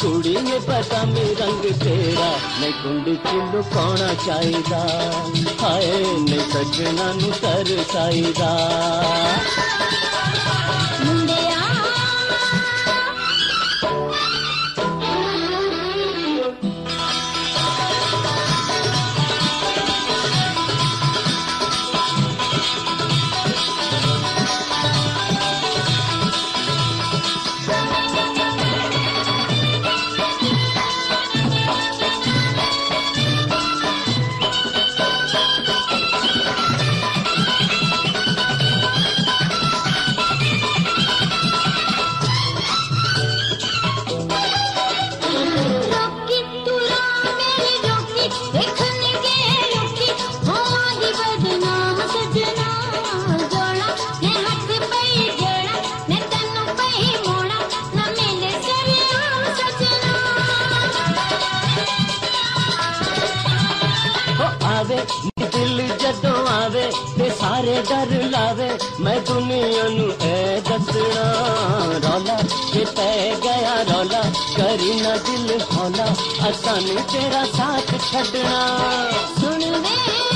ਕੁੜੀਏ ਪਤਾ ਮੇ ਰੰਗ ਤੇਰਾ ਮੈਂ ਗੁੰਡ ਚਿੰਨੂ ਕੋਣਾ ਚਾਹੀਦਾ ਹਾਏ ਨੇ ਸੱਜਣਾ ਨੂੰ ਤਰਸਾਈਦਾ ਮੁੰਡਿਆ हाँ, आवे दिल जदों आवे ते सारे डर लावे, मैं दुनिया नु ए दसना। रौला के पै गया रौला, करी ना दिल हौला असानी तेरा साथ छड़ना सुन मेरे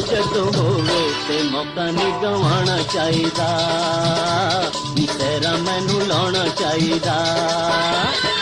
छत होवे ते मौका नहीं गवाना चाहिदा तेरा मैनू लाना चाहिदा।